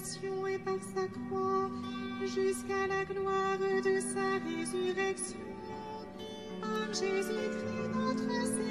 passion et par sa croix, jusqu'à la gloire de sa résurrection. Par Jésus-Christ notre Seigneur.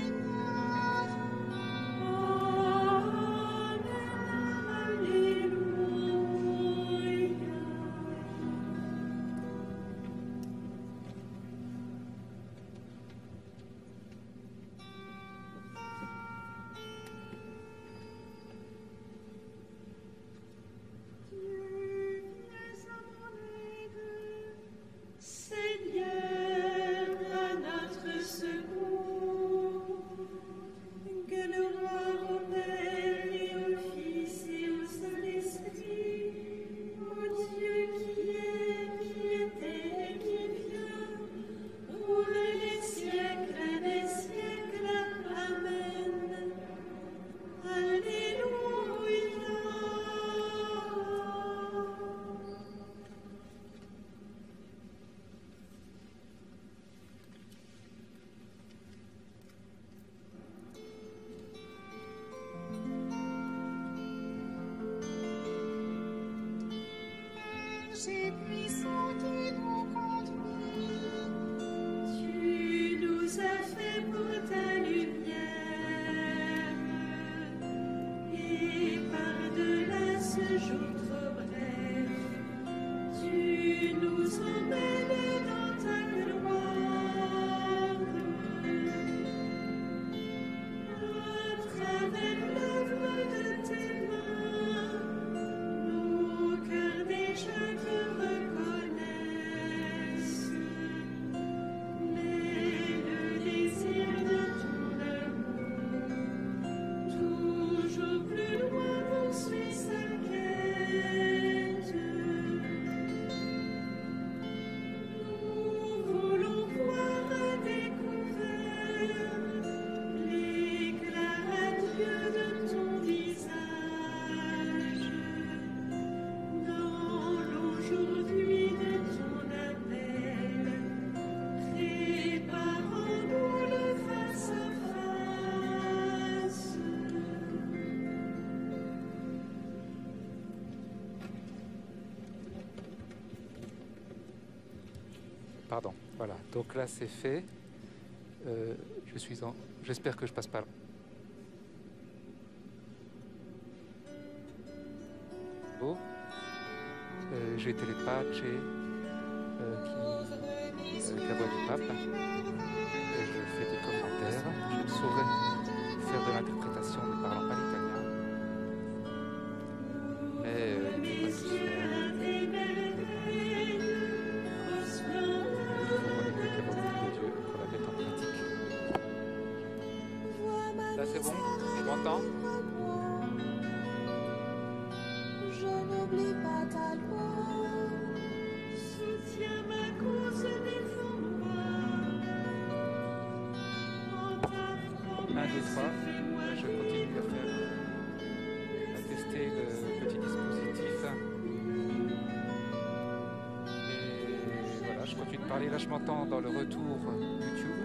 Pardon. Voilà. Donc là, c'est fait. Euh, je suis en. J'espère que je passe pas là. Oh. Euh, j'ai été les patchs euh, la voix du pape. Et je fais des commentaires. Je ne saurais faire de l'interprétation ne parlant pas tu ne parlais vachement tant dans le retour euh, YouTube.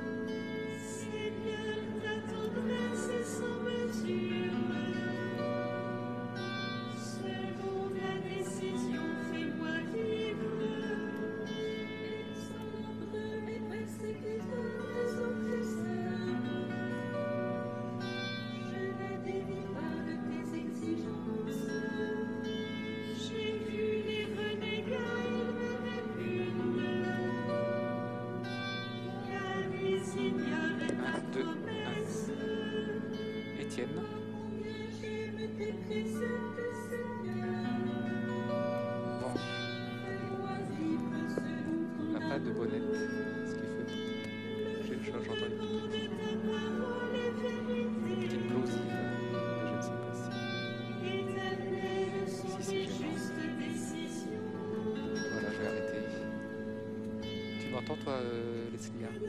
t'entends toi, euh, les cigares hein.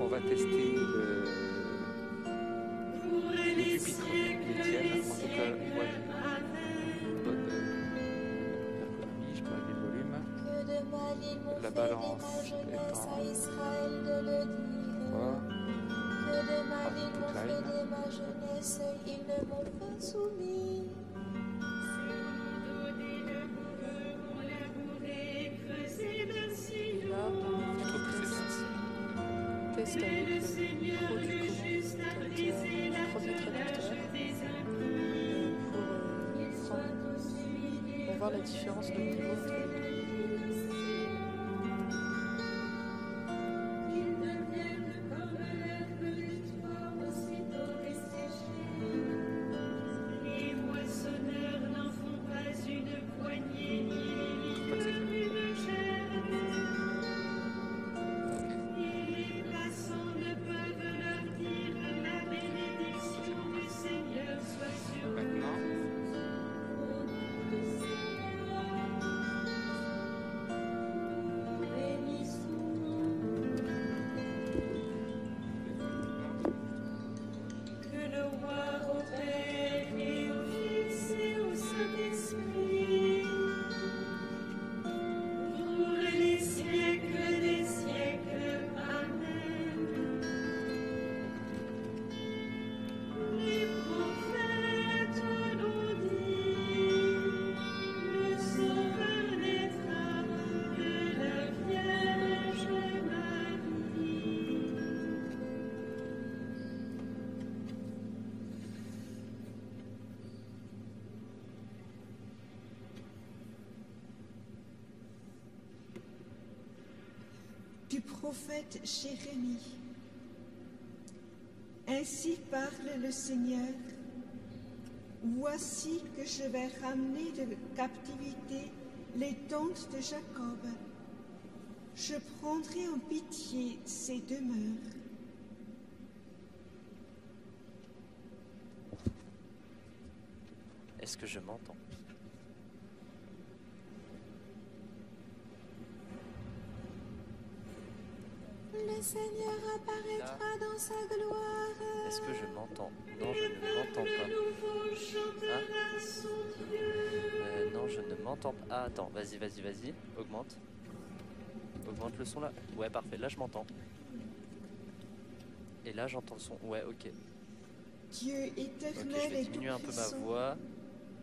On va tester. geste avec le micro du premier traducteur, pour, euh, pour voir la différence de niveau. prophète Jérémie. Ainsi parle le Seigneur. Voici que je vais ramener de captivité les tentes de Jacob. Je prendrai en pitié ses demeures. Est-ce que je m'entends? Le Seigneur apparaîtra dans sa gloire. Est-ce que je m'entends? Non, je ne m'entends pas. Hein? Euh, non, je ne m'entends pas. Ah, attends, vas-y, vas-y, vas-y. Augmente. Augmente le son là. Ouais, parfait. Là, je m'entends. Et là, j'entends le son. Ouais, ok. Dieu Ok, je éternel vais diminuer un peu ma voix.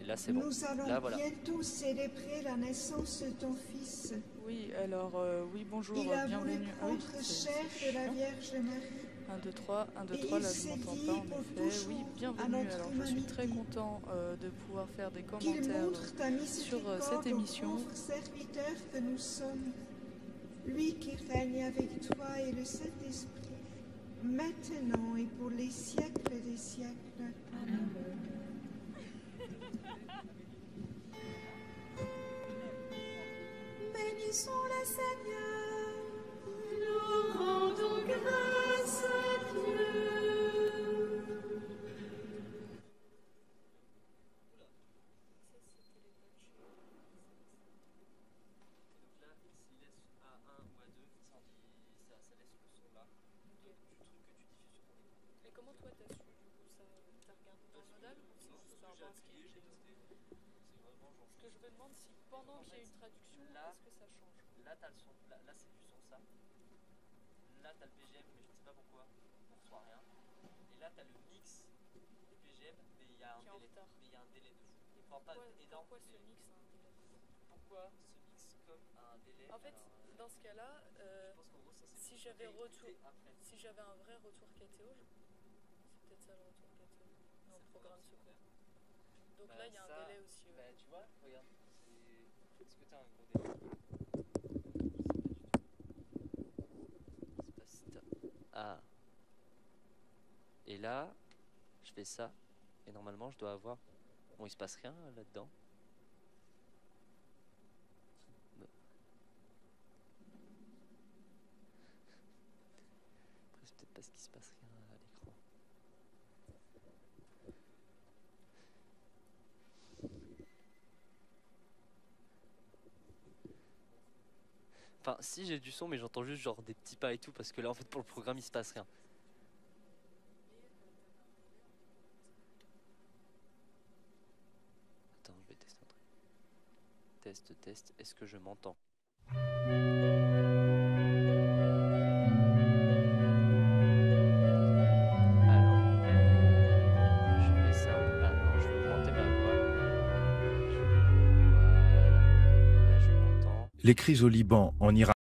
Et là, c'est bon. nous allons Là, voilà. bientôt célébrer la naissance de ton Fils. Oui, alors, euh, oui, bonjour, Il a voulu bienvenue. Ah oui, prendre chair c'est de la. Vierge Marie. 1, 2, 3, 1, 2, Et 3, il là je m'entends pas en effet. Oui, bienvenue. Alors je suis très content euh, de pouvoir faire des commentaires. sur, euh, cette émission. pauvres serviteurs que nous sommes. Lui qui règne avec toi et le Saint-Esprit, maintenant et pour les siècles des siècles. Bénissons le Seigneur. Là, t'as le BGM, mais je ne sais pas pourquoi. On reçoit rien. Et là, t'as le mix des BGM, mais il y a un délai. retard. Mais il y a un délai de fou. Et Enfin, pas pourquoi, énorme. pourquoi ce mix a un délai Pourquoi ce mix comme un délai? En fait, Alors, euh, dans ce cas-là, euh, si j'avais réécouter retour- après. si j'avais un vrai retour KTO, je- c'est peut-être ça le retour KTO programme secondaire. Donc Bah, là, il y a ça, un délai aussi. ouais. Bah, tu vois, regarde. c'est- Est-ce que t'as un gros délai C'est pas si t'as- Ah. Et là, je fais ça. Et normalement, je dois avoir. Bon, il se passe rien là-dedans. Non. Après, c'est peut-être parce qu'il se passe rien à l'écran. Enfin, si j'ai du son, mais j'entends juste genre des petits pas et tout, parce que là, en fait, pour le programme, il se passe rien. Attends, je vais tester un truc. Test, test, est-ce que je m'entends? Alors, euh. Les crises au Liban, en Irak.